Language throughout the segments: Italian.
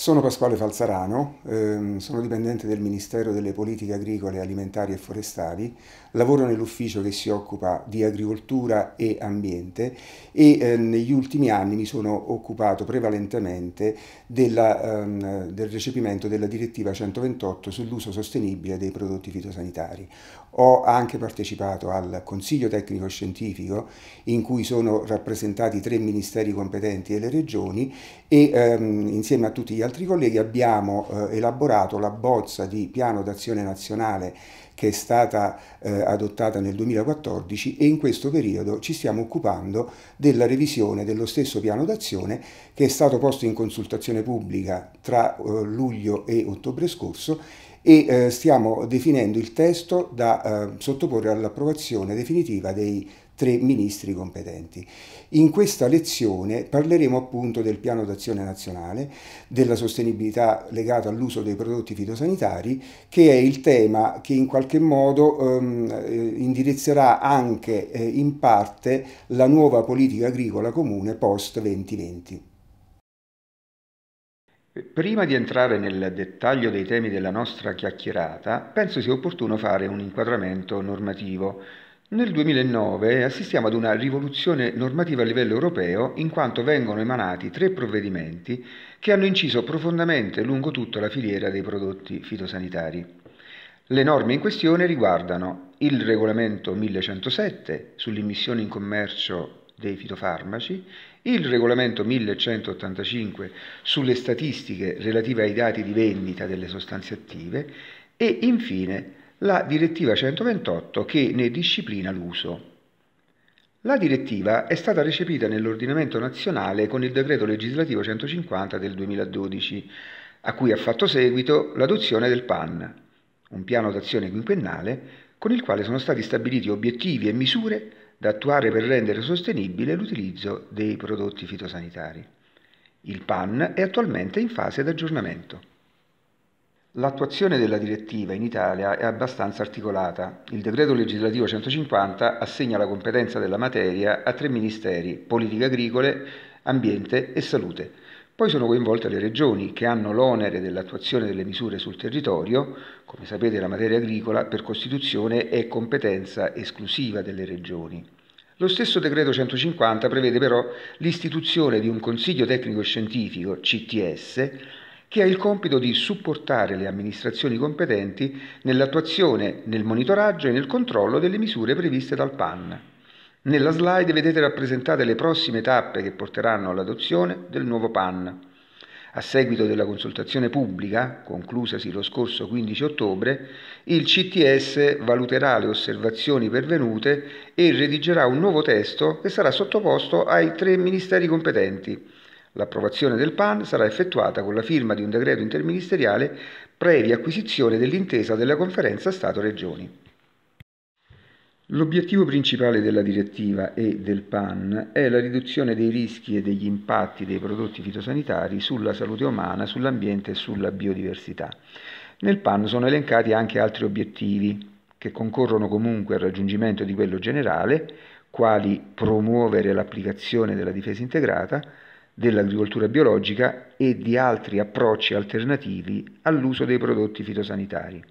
Sono Pasquale Falzarano, ehm, sono dipendente del Ministero delle Politiche Agricole, Alimentari e Forestali, lavoro nell'ufficio che si occupa di agricoltura e ambiente e eh, negli ultimi anni mi sono occupato prevalentemente della, ehm, del recepimento della direttiva 128 sull'uso sostenibile dei prodotti fitosanitari. Ho anche partecipato al Consiglio Tecnico Scientifico in cui sono rappresentati tre ministeri competenti e le regioni e ehm, insieme a tutti gli altri colleghi abbiamo eh, elaborato la bozza di piano d'azione nazionale che è stata eh, adottata nel 2014 e in questo periodo ci stiamo occupando della revisione dello stesso piano d'azione che è stato posto in consultazione pubblica tra eh, luglio e ottobre scorso e eh, stiamo definendo il testo da eh, sottoporre all'approvazione definitiva dei tre ministri competenti. In questa lezione parleremo appunto del piano d'azione nazionale, della sostenibilità legata all'uso dei prodotti fitosanitari, che è il tema che in qualche modo ehm, eh, indirizzerà anche eh, in parte la nuova politica agricola comune post 2020. Prima di entrare nel dettaglio dei temi della nostra chiacchierata, penso sia opportuno fare un inquadramento normativo. Nel 2009 assistiamo ad una rivoluzione normativa a livello europeo in quanto vengono emanati tre provvedimenti che hanno inciso profondamente lungo tutta la filiera dei prodotti fitosanitari. Le norme in questione riguardano il regolamento 1107 sull'immissione in commercio dei fitofarmaci, il regolamento 1185 sulle statistiche relative ai dati di vendita delle sostanze attive e infine la direttiva 128 che ne disciplina l'uso. La direttiva è stata recepita nell'ordinamento nazionale con il decreto legislativo 150 del 2012, a cui ha fatto seguito l'adozione del PAN, un piano d'azione quinquennale con il quale sono stati stabiliti obiettivi e misure da attuare per rendere sostenibile l'utilizzo dei prodotti fitosanitari. Il PAN è attualmente in fase di aggiornamento. L'attuazione della direttiva in Italia è abbastanza articolata. Il decreto legislativo 150 assegna la competenza della materia a tre ministeri, politiche agricole, ambiente e salute. Poi sono coinvolte le regioni che hanno l'onere dell'attuazione delle misure sul territorio. Come sapete la materia agricola per Costituzione è competenza esclusiva delle regioni. Lo stesso decreto 150 prevede però l'istituzione di un Consiglio tecnico scientifico, CTS, che ha il compito di supportare le amministrazioni competenti nell'attuazione, nel monitoraggio e nel controllo delle misure previste dal PAN. Nella slide vedete rappresentate le prossime tappe che porteranno all'adozione del nuovo PAN. A seguito della consultazione pubblica, conclusasi lo scorso 15 ottobre, il CTS valuterà le osservazioni pervenute e redigerà un nuovo testo che sarà sottoposto ai tre ministeri competenti. L'approvazione del PAN sarà effettuata con la firma di un decreto interministeriale previa acquisizione dell'intesa della conferenza Stato-Regioni. L'obiettivo principale della direttiva e del PAN è la riduzione dei rischi e degli impatti dei prodotti fitosanitari sulla salute umana, sull'ambiente e sulla biodiversità. Nel PAN sono elencati anche altri obiettivi che concorrono comunque al raggiungimento di quello generale, quali promuovere l'applicazione della difesa integrata, dell'agricoltura biologica e di altri approcci alternativi all'uso dei prodotti fitosanitari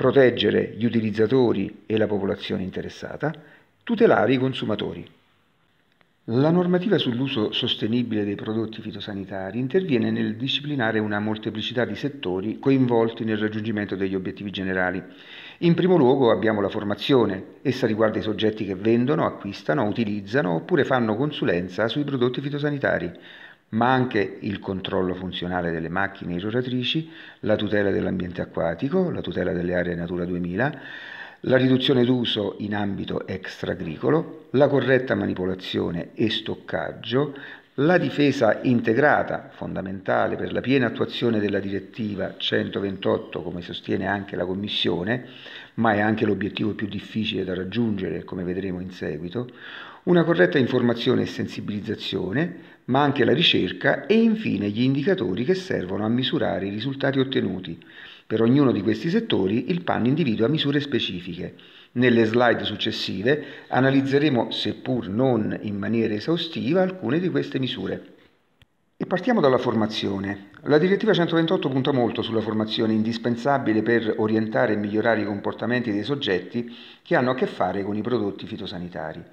proteggere gli utilizzatori e la popolazione interessata, tutelare i consumatori. La normativa sull'uso sostenibile dei prodotti fitosanitari interviene nel disciplinare una molteplicità di settori coinvolti nel raggiungimento degli obiettivi generali. In primo luogo abbiamo la formazione, essa riguarda i soggetti che vendono, acquistano, utilizzano oppure fanno consulenza sui prodotti fitosanitari, ma anche il controllo funzionale delle macchine irroratrici, la tutela dell'ambiente acquatico, la tutela delle aree Natura 2000, la riduzione d'uso in ambito extraagricolo, la corretta manipolazione e stoccaggio, la difesa integrata, fondamentale per la piena attuazione della direttiva 128, come sostiene anche la Commissione, ma è anche l'obiettivo più difficile da raggiungere, come vedremo in seguito, una corretta informazione e sensibilizzazione, ma anche la ricerca e infine gli indicatori che servono a misurare i risultati ottenuti. Per ognuno di questi settori il PAN individua misure specifiche. Nelle slide successive analizzeremo, seppur non in maniera esaustiva, alcune di queste misure. E partiamo dalla formazione. La direttiva 128 punta molto sulla formazione indispensabile per orientare e migliorare i comportamenti dei soggetti che hanno a che fare con i prodotti fitosanitari.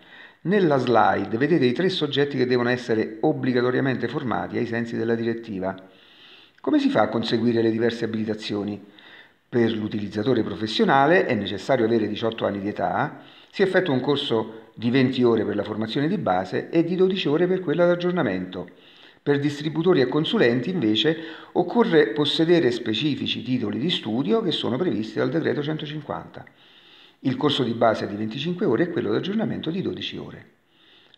Nella slide vedete i tre soggetti che devono essere obbligatoriamente formati ai sensi della direttiva. Come si fa a conseguire le diverse abilitazioni? Per l'utilizzatore professionale è necessario avere 18 anni di età, si effettua un corso di 20 ore per la formazione di base e di 12 ore per quella d'aggiornamento. Per distributori e consulenti invece occorre possedere specifici titoli di studio che sono previsti dal decreto 150. Il corso di base è di 25 ore e quello di aggiornamento di 12 ore.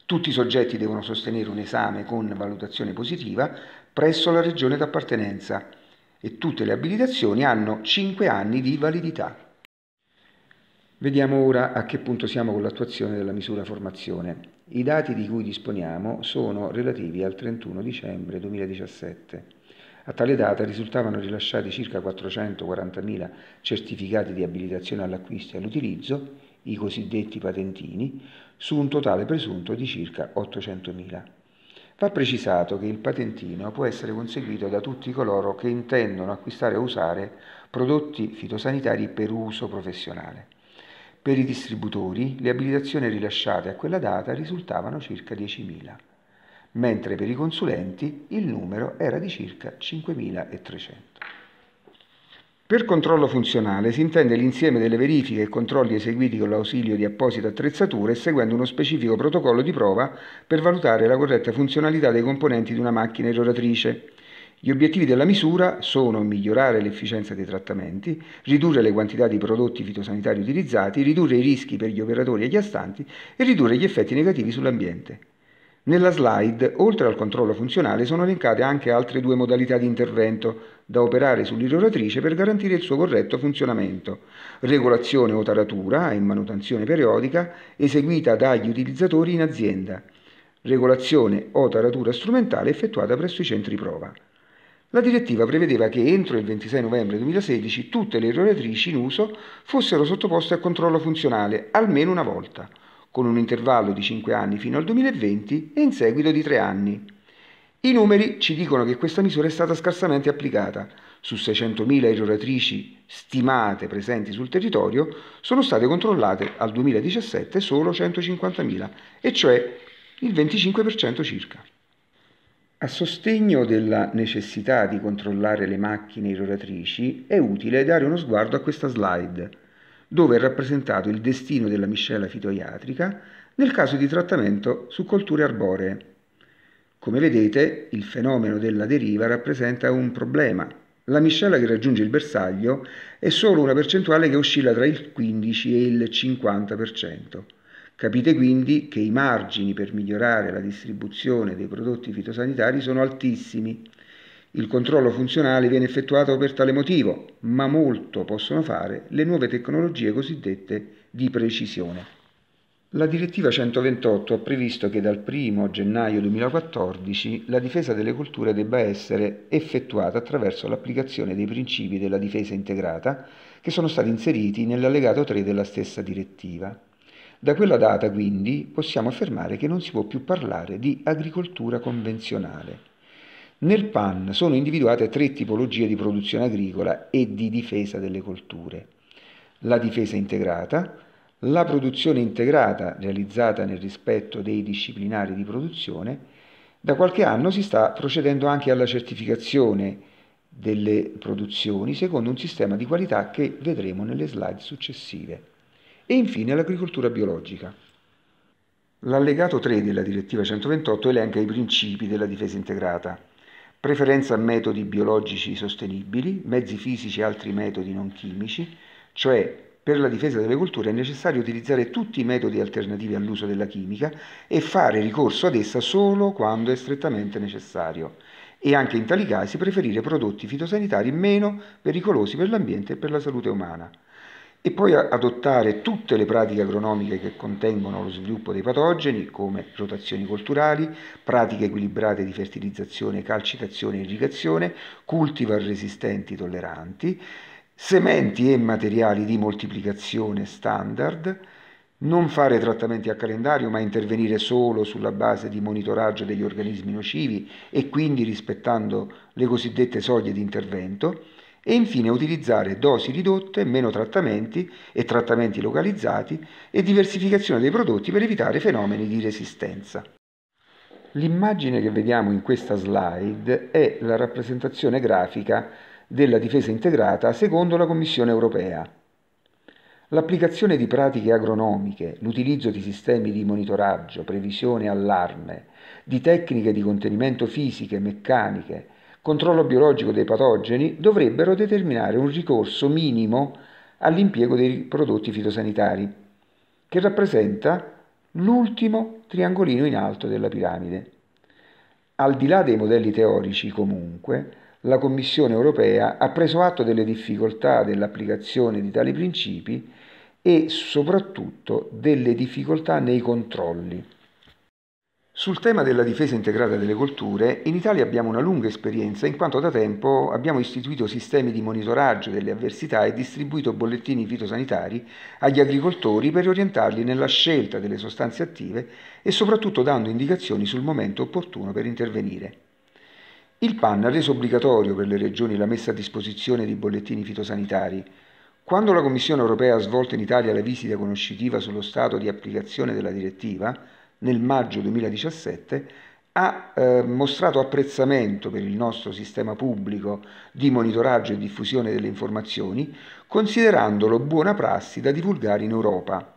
Tutti i soggetti devono sostenere un esame con valutazione positiva presso la regione d'appartenenza e tutte le abilitazioni hanno 5 anni di validità. Vediamo ora a che punto siamo con l'attuazione della misura formazione. I dati di cui disponiamo sono relativi al 31 dicembre 2017. A tale data risultavano rilasciati circa 440.000 certificati di abilitazione all'acquisto e all'utilizzo, i cosiddetti patentini, su un totale presunto di circa 800.000. Va precisato che il patentino può essere conseguito da tutti coloro che intendono acquistare o usare prodotti fitosanitari per uso professionale. Per i distributori le abilitazioni rilasciate a quella data risultavano circa 10.000, mentre per i consulenti il numero era di circa 5.300. Per controllo funzionale si intende l'insieme delle verifiche e controlli eseguiti con l'ausilio di apposite attrezzature seguendo uno specifico protocollo di prova per valutare la corretta funzionalità dei componenti di una macchina eroratrice gli obiettivi della misura sono migliorare l'efficienza dei trattamenti, ridurre le quantità di prodotti fitosanitari utilizzati, ridurre i rischi per gli operatori e gli astanti e ridurre gli effetti negativi sull'ambiente. Nella slide, oltre al controllo funzionale, sono elencate anche altre due modalità di intervento da operare sull'irroratrice per garantire il suo corretto funzionamento. Regolazione o taratura e manutenzione periodica eseguita dagli utilizzatori in azienda. Regolazione o taratura strumentale effettuata presso i centri prova. La direttiva prevedeva che entro il 26 novembre 2016 tutte le irroratrici in uso fossero sottoposte a controllo funzionale almeno una volta, con un intervallo di 5 anni fino al 2020 e in seguito di 3 anni. I numeri ci dicono che questa misura è stata scarsamente applicata. Su 600.000 irroratrici stimate presenti sul territorio sono state controllate al 2017 solo 150.000, e cioè il 25% circa. A sostegno della necessità di controllare le macchine irroratrici è utile dare uno sguardo a questa slide, dove è rappresentato il destino della miscela fitoiatrica nel caso di trattamento su colture arboree. Come vedete, il fenomeno della deriva rappresenta un problema. La miscela che raggiunge il bersaglio è solo una percentuale che oscilla tra il 15 e il 50%. Capite quindi che i margini per migliorare la distribuzione dei prodotti fitosanitari sono altissimi. Il controllo funzionale viene effettuato per tale motivo, ma molto possono fare le nuove tecnologie cosiddette di precisione. La direttiva 128 ha previsto che dal 1 gennaio 2014 la difesa delle colture debba essere effettuata attraverso l'applicazione dei principi della difesa integrata che sono stati inseriti nell'allegato 3 della stessa direttiva. Da quella data, quindi, possiamo affermare che non si può più parlare di agricoltura convenzionale. Nel PAN sono individuate tre tipologie di produzione agricola e di difesa delle colture. La difesa integrata, la produzione integrata realizzata nel rispetto dei disciplinari di produzione, da qualche anno si sta procedendo anche alla certificazione delle produzioni secondo un sistema di qualità che vedremo nelle slide successive e infine l'agricoltura biologica. L'allegato 3 della direttiva 128 elenca i principi della difesa integrata. Preferenza a metodi biologici sostenibili, mezzi fisici e altri metodi non chimici, cioè per la difesa delle colture è necessario utilizzare tutti i metodi alternativi all'uso della chimica e fare ricorso ad essa solo quando è strettamente necessario. E anche in tali casi preferire prodotti fitosanitari meno pericolosi per l'ambiente e per la salute umana. E poi adottare tutte le pratiche agronomiche che contengono lo sviluppo dei patogeni, come rotazioni culturali, pratiche equilibrate di fertilizzazione, calcitazione e irrigazione, cultivar resistenti tolleranti, sementi e materiali di moltiplicazione standard, non fare trattamenti a calendario ma intervenire solo sulla base di monitoraggio degli organismi nocivi e quindi rispettando le cosiddette soglie di intervento e infine utilizzare dosi ridotte, meno trattamenti e trattamenti localizzati e diversificazione dei prodotti per evitare fenomeni di resistenza. L'immagine che vediamo in questa slide è la rappresentazione grafica della difesa integrata secondo la Commissione europea. L'applicazione di pratiche agronomiche, l'utilizzo di sistemi di monitoraggio, previsione e allarme, di tecniche di contenimento fisiche e meccaniche, controllo biologico dei patogeni dovrebbero determinare un ricorso minimo all'impiego dei prodotti fitosanitari, che rappresenta l'ultimo triangolino in alto della piramide. Al di là dei modelli teorici, comunque, la Commissione europea ha preso atto delle difficoltà dell'applicazione di tali principi e soprattutto delle difficoltà nei controlli. Sul tema della difesa integrata delle colture, in Italia abbiamo una lunga esperienza in quanto da tempo abbiamo istituito sistemi di monitoraggio delle avversità e distribuito bollettini fitosanitari agli agricoltori per orientarli nella scelta delle sostanze attive e soprattutto dando indicazioni sul momento opportuno per intervenire. Il PAN ha reso obbligatorio per le regioni la messa a disposizione di bollettini fitosanitari. Quando la Commissione europea ha svolto in Italia la visita conoscitiva sullo stato di applicazione della direttiva, nel maggio 2017, ha eh, mostrato apprezzamento per il nostro sistema pubblico di monitoraggio e diffusione delle informazioni, considerandolo buona prassi da divulgare in Europa.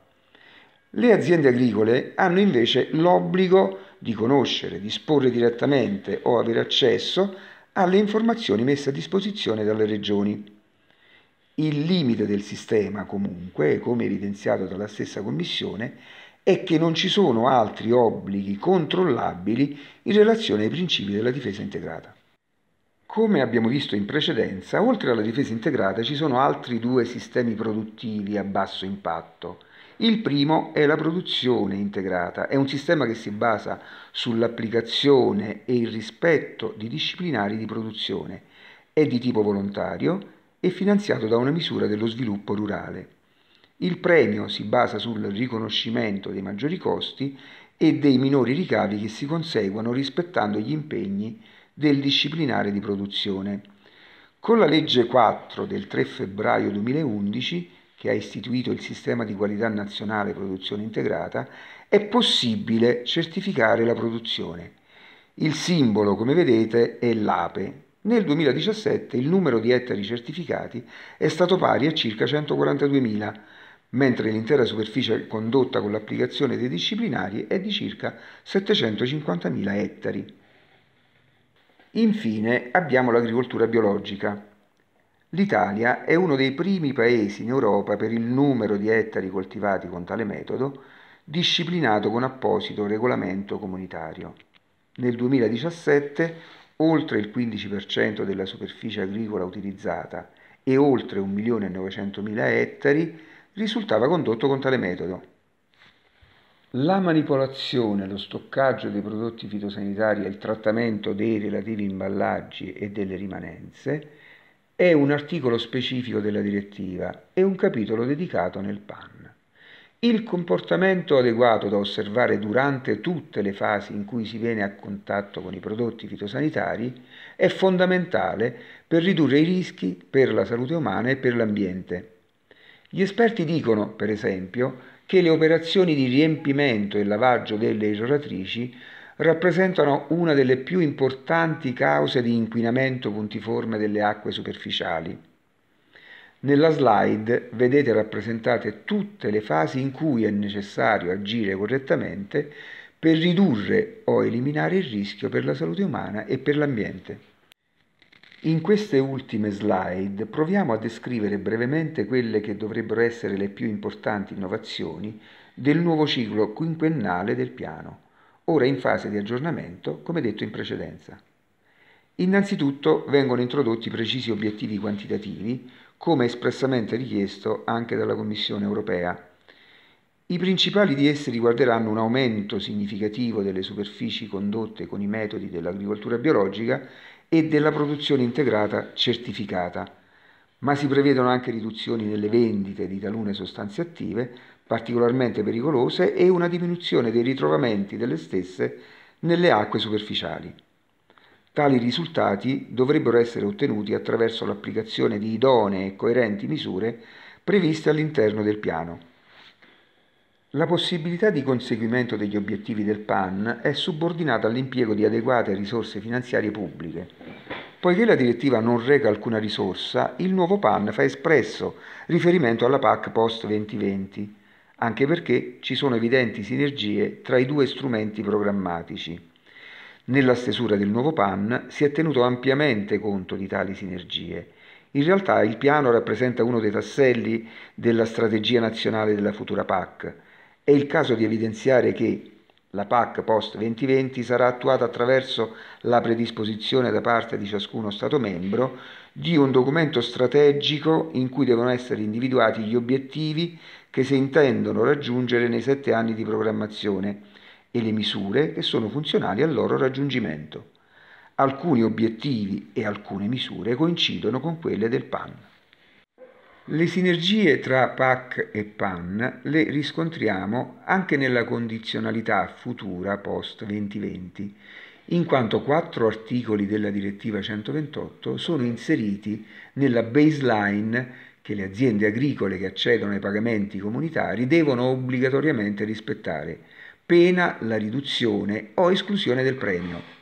Le aziende agricole hanno invece l'obbligo di conoscere, disporre direttamente o avere accesso alle informazioni messe a disposizione dalle regioni. Il limite del sistema, comunque, come evidenziato dalla stessa Commissione, è che non ci sono altri obblighi controllabili in relazione ai principi della difesa integrata. Come abbiamo visto in precedenza, oltre alla difesa integrata ci sono altri due sistemi produttivi a basso impatto. Il primo è la produzione integrata, è un sistema che si basa sull'applicazione e il rispetto di disciplinari di produzione, è di tipo volontario e finanziato da una misura dello sviluppo rurale. Il premio si basa sul riconoscimento dei maggiori costi e dei minori ricavi che si conseguono rispettando gli impegni del disciplinare di produzione. Con la legge 4 del 3 febbraio 2011, che ha istituito il sistema di qualità nazionale produzione integrata, è possibile certificare la produzione. Il simbolo, come vedete, è l'APE. Nel 2017 il numero di ettari certificati è stato pari a circa 142.000, mentre l'intera superficie condotta con l'applicazione dei disciplinari è di circa 750.000 ettari. Infine abbiamo l'agricoltura biologica. L'Italia è uno dei primi paesi in Europa per il numero di ettari coltivati con tale metodo, disciplinato con apposito regolamento comunitario. Nel 2017 oltre il 15% della superficie agricola utilizzata e oltre 1.900.000 ettari risultava condotto con tale metodo. La manipolazione, lo stoccaggio dei prodotti fitosanitari e il trattamento dei relativi imballaggi e delle rimanenze è un articolo specifico della direttiva e un capitolo dedicato nel PAN. Il comportamento adeguato da osservare durante tutte le fasi in cui si viene a contatto con i prodotti fitosanitari è fondamentale per ridurre i rischi per la salute umana e per l'ambiente. Gli esperti dicono, per esempio, che le operazioni di riempimento e lavaggio delle irroratrici rappresentano una delle più importanti cause di inquinamento puntiforme delle acque superficiali. Nella slide vedete rappresentate tutte le fasi in cui è necessario agire correttamente per ridurre o eliminare il rischio per la salute umana e per l'ambiente. In queste ultime slide proviamo a descrivere brevemente quelle che dovrebbero essere le più importanti innovazioni del nuovo ciclo quinquennale del piano, ora in fase di aggiornamento, come detto in precedenza. Innanzitutto vengono introdotti precisi obiettivi quantitativi, come espressamente richiesto anche dalla Commissione europea. I principali di essi riguarderanno un aumento significativo delle superfici condotte con i metodi dell'agricoltura biologica e della produzione integrata certificata. ma si prevedono anche riduzioni nelle vendite di talune sostanze attive particolarmente pericolose e una diminuzione dei ritrovamenti delle stesse nelle acque superficiali. Tali risultati dovrebbero essere ottenuti attraverso l'applicazione di idonee e coerenti misure previste all'interno del piano. La possibilità di conseguimento degli obiettivi del PAN è subordinata all'impiego di adeguate risorse finanziarie pubbliche. Poiché la direttiva non reca alcuna risorsa, il nuovo PAN fa espresso riferimento alla PAC post 2020, anche perché ci sono evidenti sinergie tra i due strumenti programmatici. Nella stesura del nuovo PAN si è tenuto ampiamente conto di tali sinergie. In realtà il piano rappresenta uno dei tasselli della strategia nazionale della futura PAC. È il caso di evidenziare che la PAC post 2020 sarà attuata attraverso la predisposizione da parte di ciascuno Stato membro di un documento strategico in cui devono essere individuati gli obiettivi che si intendono raggiungere nei sette anni di programmazione e le misure che sono funzionali al loro raggiungimento. Alcuni obiettivi e alcune misure coincidono con quelle del PAN. Le sinergie tra PAC e PAN le riscontriamo anche nella condizionalità futura post 2020, in quanto quattro articoli della direttiva 128 sono inseriti nella baseline che le aziende agricole che accedono ai pagamenti comunitari devono obbligatoriamente rispettare pena la riduzione o esclusione del premio.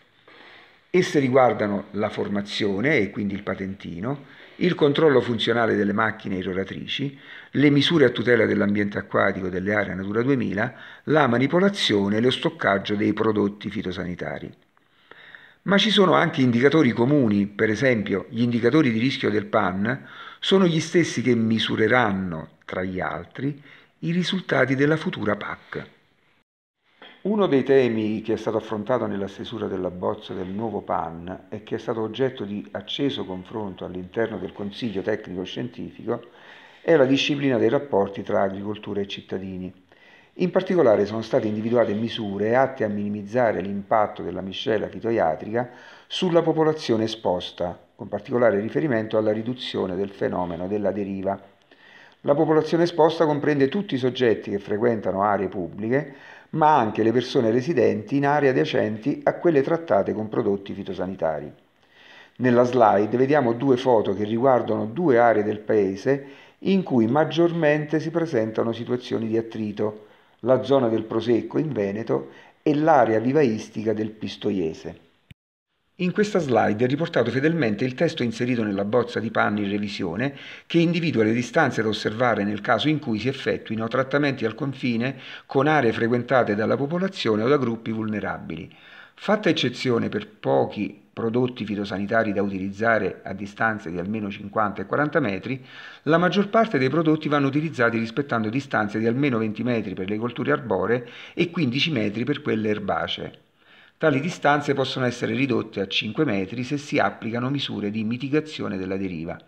Esse riguardano la formazione e quindi il patentino, il controllo funzionale delle macchine irroratrici, le misure a tutela dell'ambiente acquatico delle aree Natura 2000, la manipolazione e lo stoccaggio dei prodotti fitosanitari. Ma ci sono anche indicatori comuni, per esempio gli indicatori di rischio del PAN sono gli stessi che misureranno, tra gli altri, i risultati della futura PAC. Uno dei temi che è stato affrontato nella stesura della bozza del nuovo PAN e che è stato oggetto di acceso confronto all'interno del Consiglio tecnico scientifico è la disciplina dei rapporti tra agricoltura e cittadini. In particolare sono state individuate misure atte a minimizzare l'impatto della miscela fitoiatrica sulla popolazione esposta, con particolare riferimento alla riduzione del fenomeno della deriva. La popolazione esposta comprende tutti i soggetti che frequentano aree pubbliche, ma anche le persone residenti in aree adiacenti a quelle trattate con prodotti fitosanitari. Nella slide vediamo due foto che riguardano due aree del paese in cui maggiormente si presentano situazioni di attrito, la zona del Prosecco in Veneto e l'area vivaistica del Pistoiese. In questa slide è riportato fedelmente il testo inserito nella bozza di panni in revisione che individua le distanze da osservare nel caso in cui si effettuino trattamenti al confine con aree frequentate dalla popolazione o da gruppi vulnerabili. Fatta eccezione per pochi prodotti fitosanitari da utilizzare a distanze di almeno 50 e 40 metri, la maggior parte dei prodotti vanno utilizzati rispettando distanze di almeno 20 metri per le colture arboree e 15 metri per quelle erbacee. Tali distanze possono essere ridotte a 5 metri se si applicano misure di mitigazione della deriva.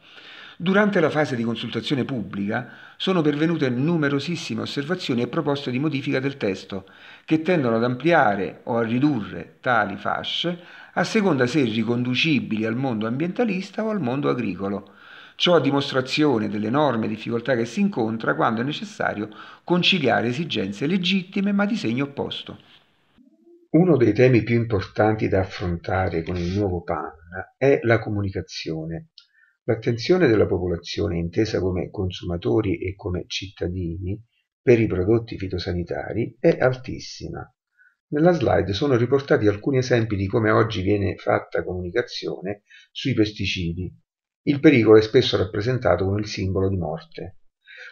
Durante la fase di consultazione pubblica sono pervenute numerosissime osservazioni e proposte di modifica del testo che tendono ad ampliare o a ridurre tali fasce a seconda se riconducibili al mondo ambientalista o al mondo agricolo. Ciò a dimostrazione dell'enorme difficoltà che si incontra quando è necessario conciliare esigenze legittime ma di segno opposto. Uno dei temi più importanti da affrontare con il nuovo PAN è la comunicazione. L'attenzione della popolazione, intesa come consumatori e come cittadini, per i prodotti fitosanitari è altissima. Nella slide sono riportati alcuni esempi di come oggi viene fatta comunicazione sui pesticidi. Il pericolo è spesso rappresentato con il simbolo di morte.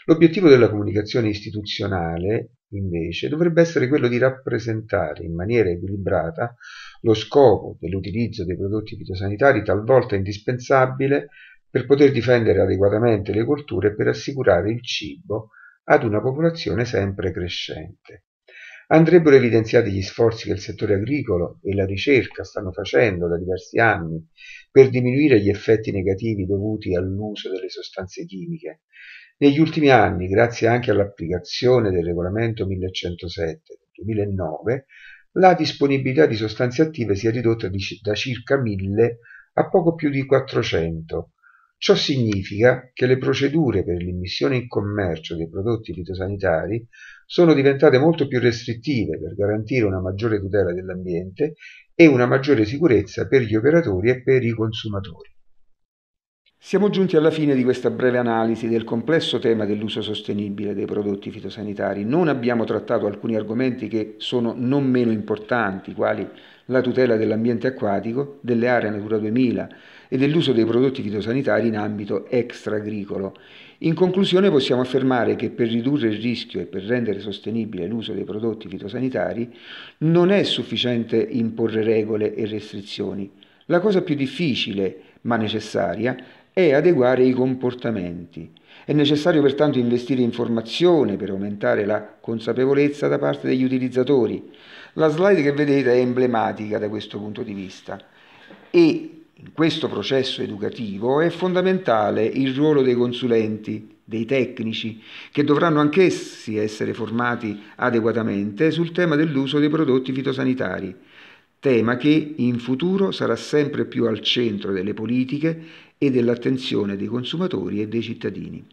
L'obiettivo della comunicazione istituzionale, invece, dovrebbe essere quello di rappresentare in maniera equilibrata lo scopo dell'utilizzo dei prodotti fitosanitari talvolta indispensabile per poter difendere adeguatamente le colture e per assicurare il cibo ad una popolazione sempre crescente. Andrebbero evidenziati gli sforzi che il settore agricolo e la ricerca stanno facendo da diversi anni per diminuire gli effetti negativi dovuti all'uso delle sostanze chimiche, negli ultimi anni, grazie anche all'applicazione del regolamento 1107 del 2009, la disponibilità di sostanze attive si è ridotta da circa 1000 a poco più di 400, Ciò significa che le procedure per l'immissione in commercio dei prodotti fitosanitari sono diventate molto più restrittive per garantire una maggiore tutela dell'ambiente e una maggiore sicurezza per gli operatori e per i consumatori. Siamo giunti alla fine di questa breve analisi del complesso tema dell'uso sostenibile dei prodotti fitosanitari. Non abbiamo trattato alcuni argomenti che sono non meno importanti, quali la tutela dell'ambiente acquatico, delle aree Natura 2000 e dell'uso dei prodotti fitosanitari in ambito extra-agricolo. In conclusione possiamo affermare che per ridurre il rischio e per rendere sostenibile l'uso dei prodotti fitosanitari non è sufficiente imporre regole e restrizioni. La cosa più difficile, ma necessaria, è adeguare i comportamenti. È necessario pertanto investire in formazione per aumentare la consapevolezza da parte degli utilizzatori. La slide che vedete è emblematica da questo punto di vista e in questo processo educativo è fondamentale il ruolo dei consulenti, dei tecnici, che dovranno anch'essi essere formati adeguatamente sul tema dell'uso dei prodotti fitosanitari, tema che in futuro sarà sempre più al centro delle politiche e dell'attenzione dei consumatori e dei cittadini.